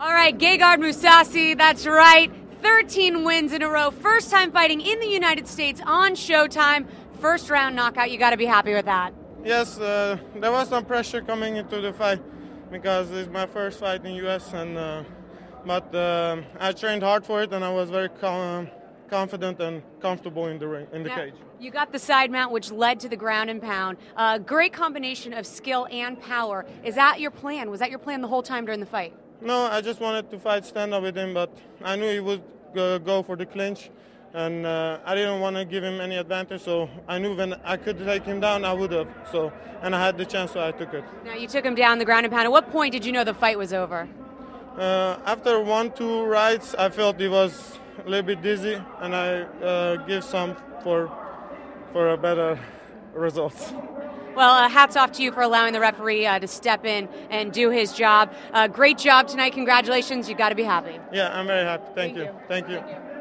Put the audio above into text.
All right, Gegard Mousasi, that's right. 13 wins in a row. First time fighting in the United States on Showtime. First round knockout. You got to be happy with that. Yes, uh, there was some pressure coming into the fight because it's my first fight in the US, and uh, but uh, I trained hard for it, and I was very com- confident and comfortable in the ring, in the Now, cage. You got the side mount, which led to the ground and pound. Uh, great combination of skill and power. Is that your plan? Was that your plan the whole time during the fight? No, I just wanted to fight stand up with him, but I knew he would uh, go for the clinch, and uh, I didn't want to give him any advantage. So I knew when I could take him down, I would have. So and I had the chance, so I took it. Now, you took him down the ground and pound. At what point did you know the fight was over? Uh, after one, two rides, I felt he was a little bit dizzy, and I uh, give some for for a better result. Well, uh, hats off to you for allowing the referee uh, to step in and do his job. Uh, great job tonight. Congratulations. You've got to be happy. Yeah, I'm very happy. Thank, Thank you. you. Thank you. Thank you.